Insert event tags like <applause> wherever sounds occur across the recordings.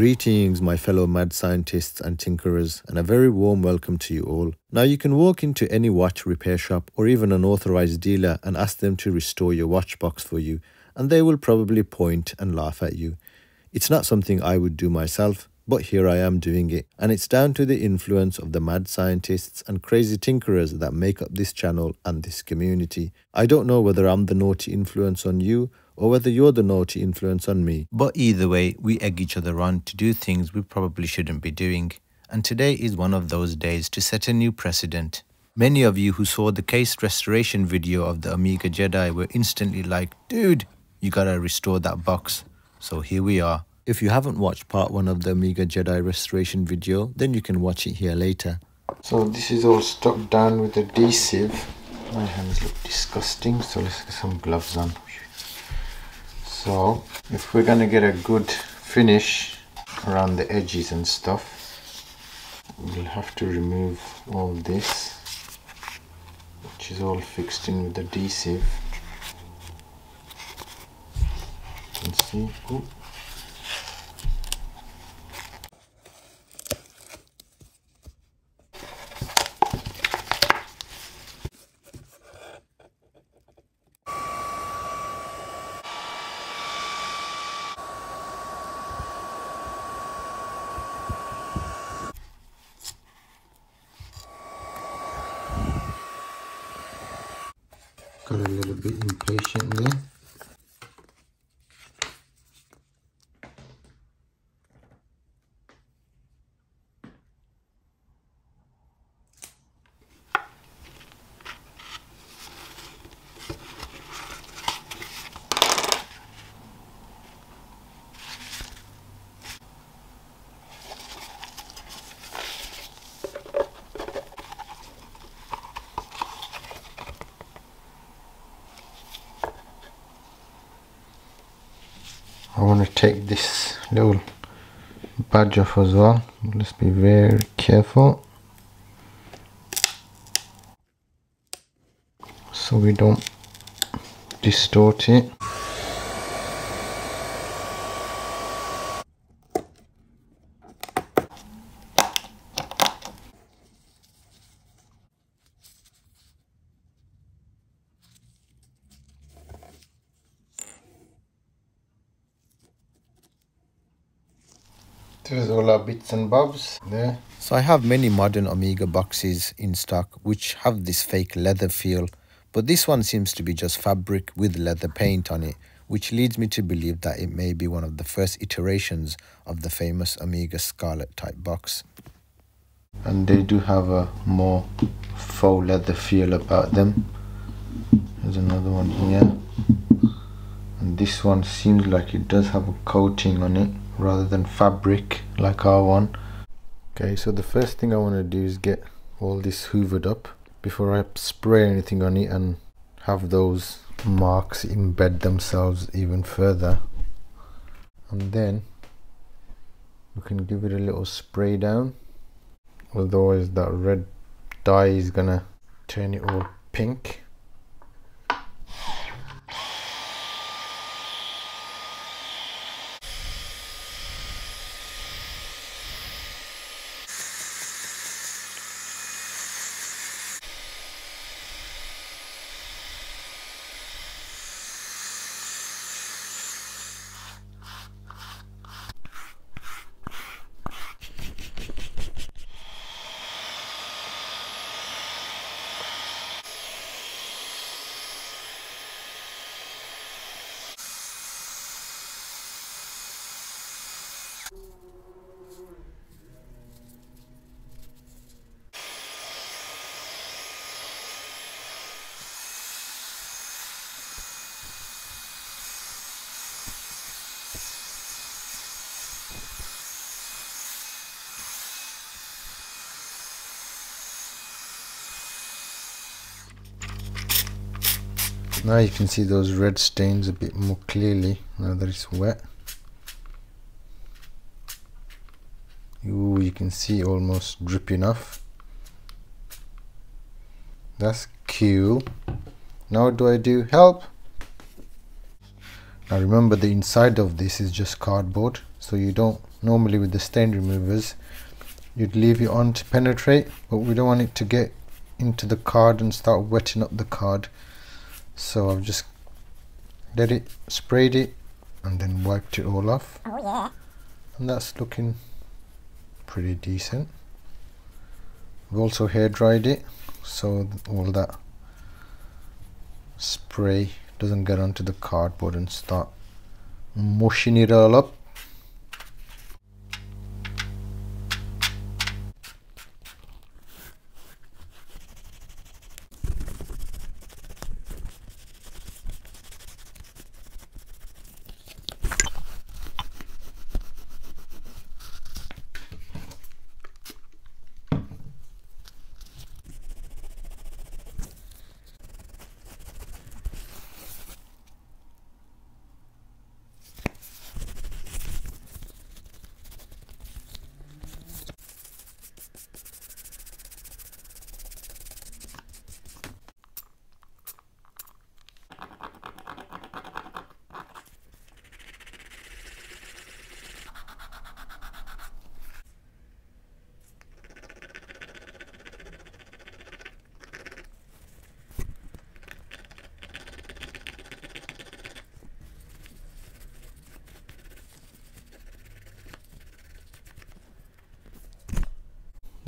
Greetings, my fellow mad scientists and tinkerers, and a very warm welcome to you all. Now, you can walk into any watch repair shop or even an authorized dealer and ask them to restore your watch box for you, and they will probably point and laugh at you. It's not something I would do myself, but here I am doing it, and it's down to the influence of the mad scientists and crazy tinkerers that make up this channel and this community. I don't know whether I'm the naughty influence on you or whether you're the naughty influence on me. But either way, we egg each other on to do things we probably shouldn't be doing. And today is one of those days to set a new precedent. Many of you who saw the case restoration video of the Omega Jedi were instantly like, dude, you gotta restore that box. So here we are. If you haven't watched part one of the Omega Jedi restoration video, then you can watch it here later. So this is all stuck down with adhesive. My hands look disgusting, so let's get some gloves on. So if we're gonna get a good finish around the edges and stuff, we'll have to remove all this, which is all fixed in with adhesive. You can see. Ooh. got a little bit impatient there. I want to take this little badge off as well. Let's be very careful. So we don't distort it. There's all our bits and bobs there. So I have many modern Omega boxes in stock which have this fake leather feel, but this one seems to be just fabric with leather paint on it, which leads me to believe that it may be one of the first iterations of the famous Omega Scarlet type box. And they do have a more faux leather feel about them. There's another one here. And this one seems like it does have a coating on it rather than fabric like our one. Okay, so the first thing I want to do is get all this hoovered up before I spray anything on it and have those marks embed themselves even further. And then we can give it a little spray down. Otherwise that red dye is gonna turn it all pink. Now you can see those red stains a bit more clearly now that it's wet. Ooh, you can see almost dripping off. That's cool. Now what do I do? Help! Now remember the inside of this is just cardboard so you don't normally with the stain removers you'd leave it on to penetrate but we don't want it to get into the card and start wetting up the card so I've just let it sprayed it and then wiped it all off. Oh yeah. And that's looking pretty decent. We've also hair dried it so all that spray doesn't get onto the cardboard and start mushing it all up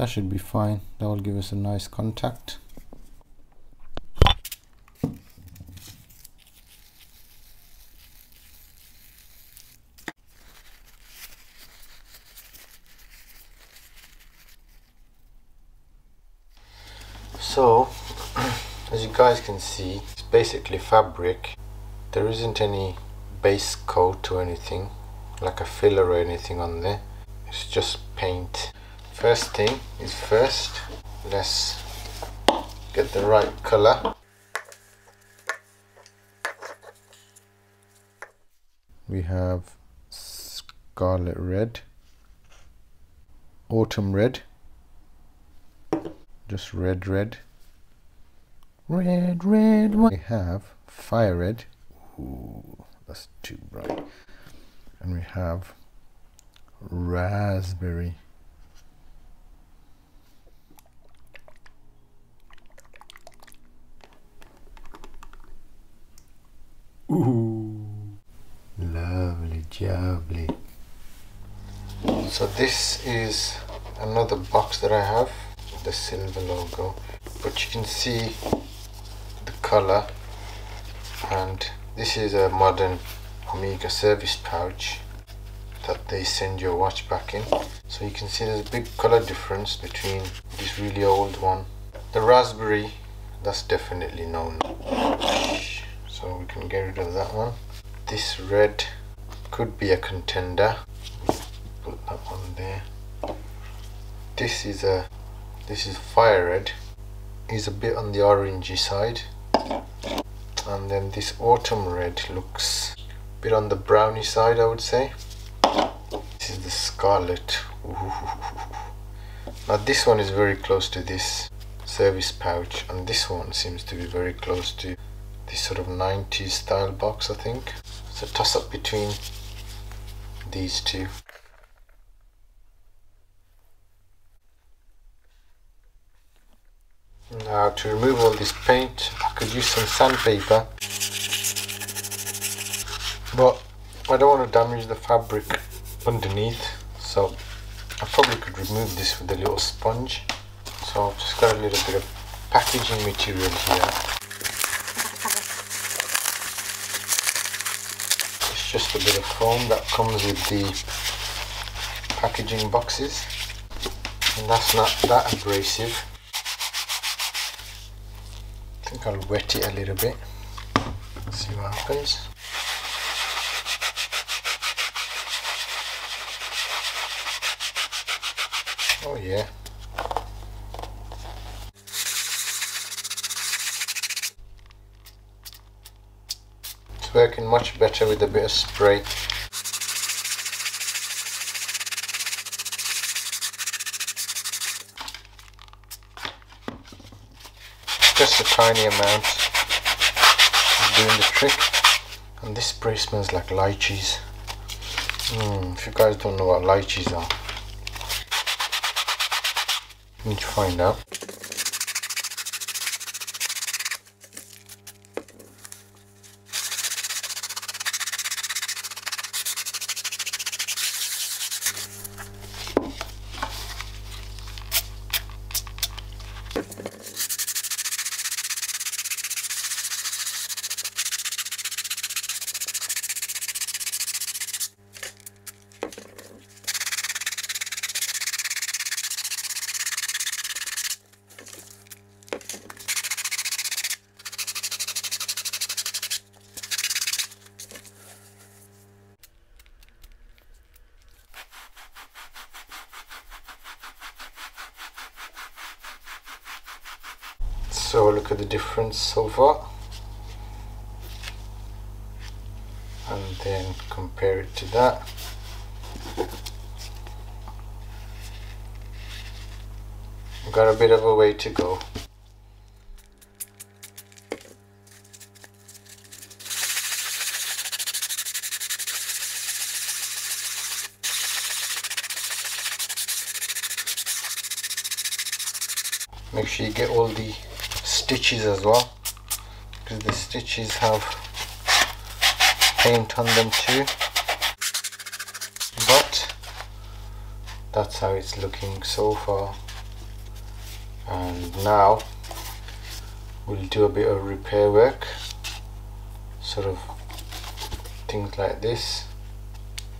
that should be fine. That will give us a nice contact. So <clears throat> as you guys can see it's basically fabric. There isn't any base coat or anything like a filler or anything on there. It's just paint first thing is first let's get the right color. We have scarlet red autumn red just red red. Red red we have fire red. Ooh, that's too bright. And we have raspberry Ooh, lovely jubbly. So this is another box that I have, the silver logo. But you can see the color and this is a modern Omega service pouch that they send your watch back in. So you can see there's a big color difference between this really old one. The raspberry, that's definitely known can get rid of that one. This red could be a contender. Put that one there. This is a this is fire red. Is a bit on the orangey side. And then this autumn red looks a bit on the browny side I would say. This is the scarlet. Ooh. now this one is very close to this service pouch and this one seems to be very close to this sort of 90s style box I think. It's a toss up between these two. Now to remove all this paint I could use some sandpaper. But I don't want to damage the fabric underneath so I probably could remove this with a little sponge. So I've just got a little bit of packaging material here just a bit of foam that comes with the packaging boxes. And that's not that abrasive. I think I'll wet it a little bit. See what happens. Oh yeah working much better with a bit of spray. Just a tiny amount doing the trick and this spray smells like lychees. Hmm, if you guys don't know what lychees are, you need to find out. So at the difference so far. And then compare it to that. We've got a bit of a way to go. Make sure you get all the stitches as well because the stitches have paint on them too. But that's how it's looking so far. And now we'll do a bit of repair work sort of things like this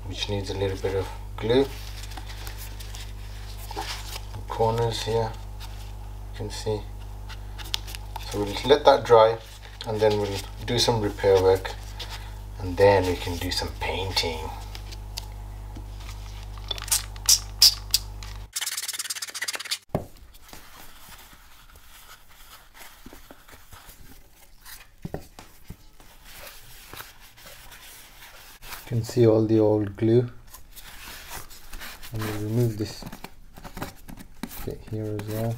which needs a little bit of glue. Corners here you can see so we'll let that dry and then we'll do some repair work and then we can do some painting. You can see all the old glue. And we'll remove this bit here as well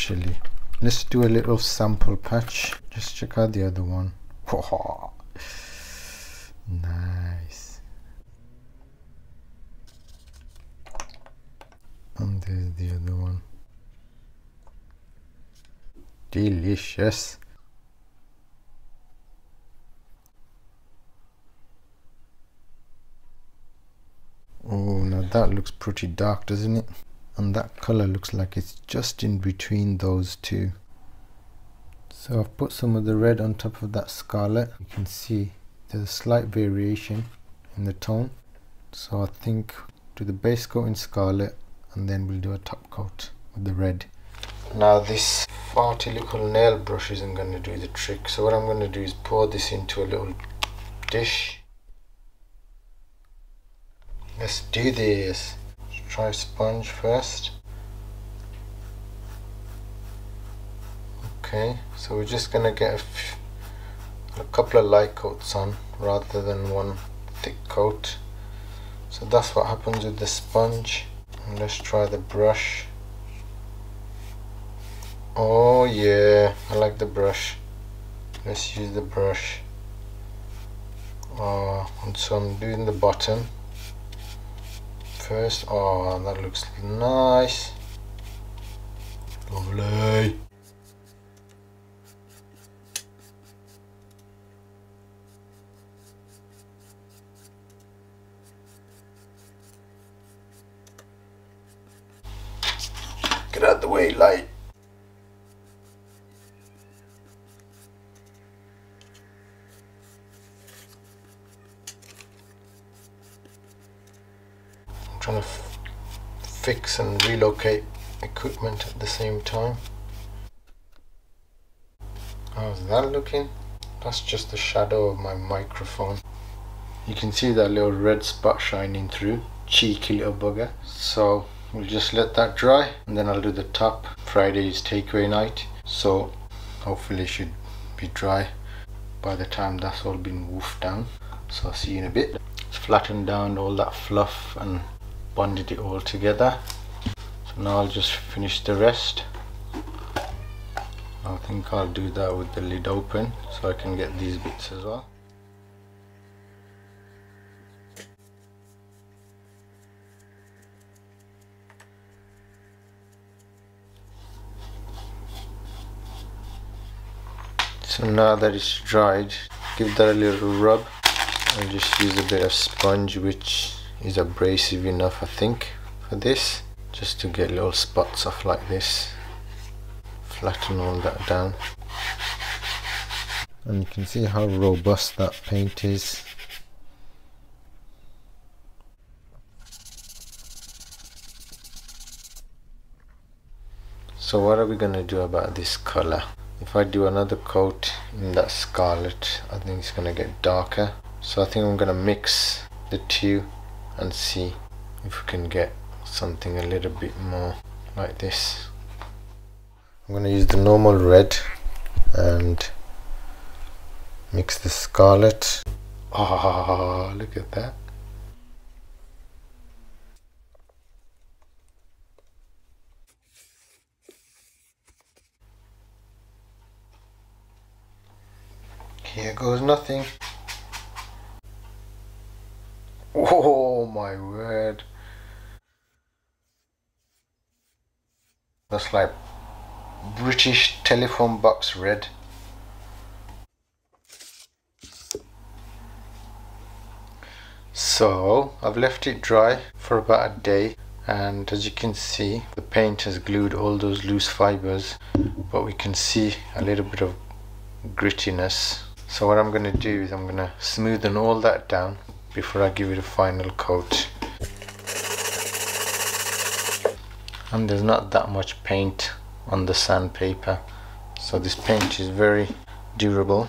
actually. Let's do a little sample patch. Just check out the other one. <laughs> Nice. And there's the other one. Delicious. Oh now that looks pretty dark doesn't it and that color looks like it's just in between those two. So I've put some of the red on top of that scarlet. You can see there's a slight variation in the tone. So I think do the base coat in scarlet and then we'll do a top coat with the red. Now this farty little nail brush isn't going to do the trick. So what I'm going to do is pour this into a little dish. Let's do this try sponge first. Okay so we're just to get a, couple of light coats on rather than one thick coat. So that's what happens with the sponge. And let's try the brush. Oh yeah I like the brush. Let's use the brush. Oh, and so I'm doing the bottom first. Oh that looks nice. Lovely. Get out the way, light. I'm trying to fix and relocate equipment at the same time. How's that looking? That's just the shadow of my microphone. You can see that little red spot shining through. Cheeky little bugger. So we'll just let that dry and then I'll do the top Friday's takeaway night so hopefully it should be dry by the time that's all been woofed down so I'll see you in a bit it's flattened down all that fluff and bonded it all together. So now I'll just finish the rest. I think I'll do that with the lid open so I can get these bits as well. So now that it's dried give that a little rub and just use a bit of sponge which is abrasive enough I think for this just to get little spots off like this. Flatten all that down. And you can see how robust that paint is. So what are we gonna do about this color? If I do another coat in that scarlet I think it's gonna get darker. So I think I'm gonna mix the two and see if we can get something a little bit more like this. I'm gonna use the normal red and mix the scarlet. Oh <laughs> look at that. Here goes nothing. Oh my word. That's like British telephone box red. So I've left it dry for about a day and as you can see the paint has glued all those loose fibers but we can see a little bit of grittiness so what I'm going to do is I'm going to smoothen all that down before I give it a final coat. And there's not that much paint on the sandpaper. So this paint is very durable.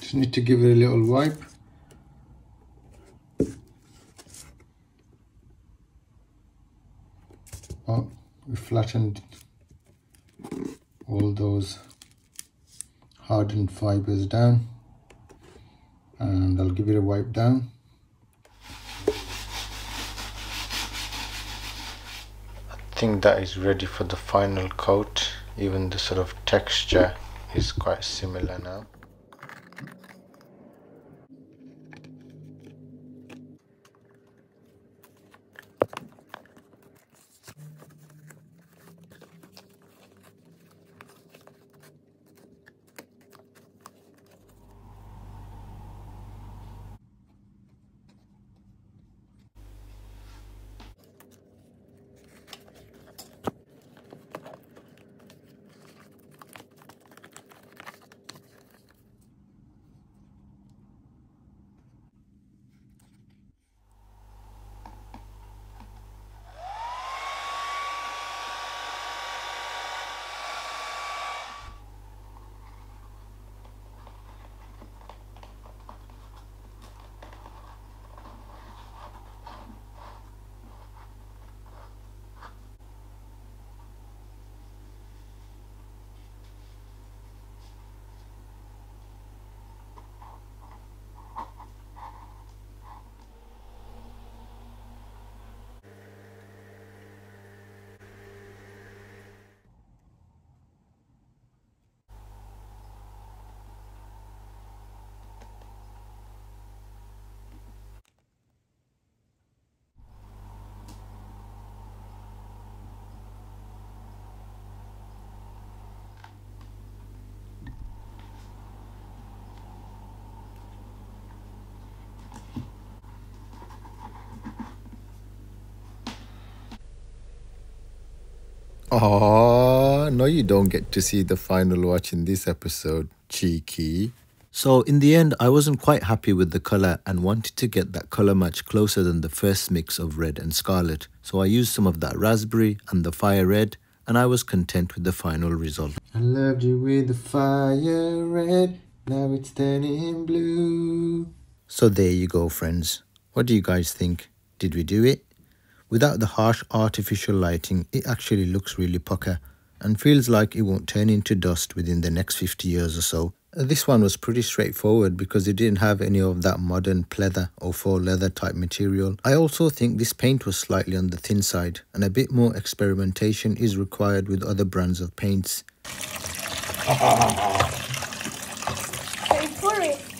Just need to give it a little wipe. oh, we flattened all those hardened fibers down. And I'll give it a wipe down. I think that is ready for the final coat. Even the sort of texture is quite similar now Oh, no, you don't get to see the final watch in this episode, cheeky. So in the end, I wasn't quite happy with the colour and wanted to get that colour match closer than the first mix of red and scarlet. So I used some of that raspberry and the fire red and I was content with the final result. I loved you with the fire red, now it's turning blue. So there you go friends. What do you guys think? Did we do it? Without the harsh artificial lighting, it actually looks really pucker and feels like it won't turn into dust within the next 50 years or so. This one was pretty straightforward because it didn't have any of that modern pleather or faux leather type material. I also think this paint was slightly on the thin side and a bit more experimentation is required with other brands of paints. <laughs>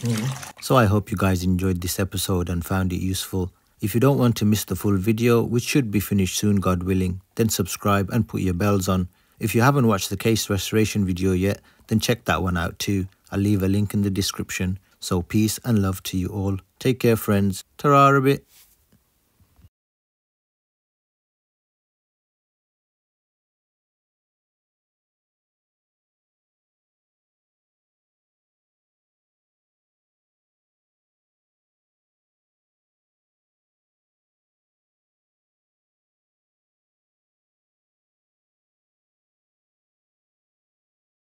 Hmm. So I hope you guys enjoyed this episode and found it useful. If you don't want to miss the full video, which should be finished soon God willing, then subscribe and put your bells on. If you haven't watched the case restoration video yet, then check that one out too. I'll leave a link in the description. So peace and love to you all. Take care friends. Ta-ra a bit.